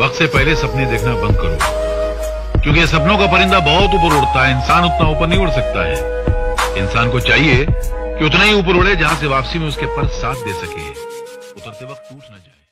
वक्त से पहले सपने देखना बंद करो। क्योंकि सपनों का परिंदा बहुत ऊपर उड़ता है, इंसान उतना ऊपर नहीं उड़ सकता है। इंसान को चाहिए कि उतना ही ऊपर उड़े जहाँ से वापसी में उसके पर साथ दे सके। उतरते वक्त टूट ना जाए।